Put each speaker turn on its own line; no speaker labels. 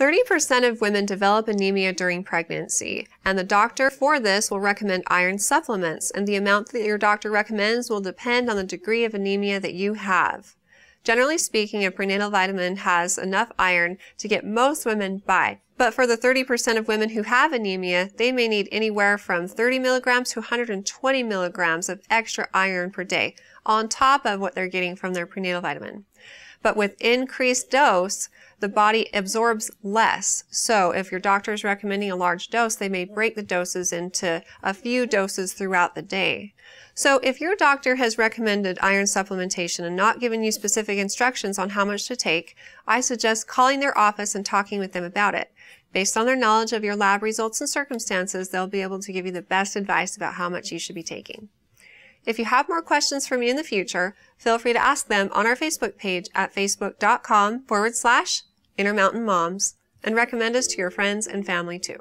30% of women develop anemia during pregnancy, and the doctor for this will recommend iron supplements, and the amount that your doctor recommends will depend on the degree of anemia that you have. Generally speaking, a prenatal vitamin has enough iron to get most women by, but for the 30% of women who have anemia, they may need anywhere from 30 milligrams to 120 milligrams of extra iron per day, on top of what they're getting from their prenatal vitamin. But with increased dose, the body absorbs less. So if your doctor is recommending a large dose, they may break the doses into a few doses throughout the day. So if your doctor has recommended iron supplementation and not given you specific instructions on how much to take, I suggest calling their office and talking with them about it. Based on their knowledge of your lab results and circumstances, they'll be able to give you the best advice about how much you should be taking. If you have more questions for me in the future, feel free to ask them on our Facebook page at facebook.com forward slash Intermountain Moms and recommend us to your friends and family too.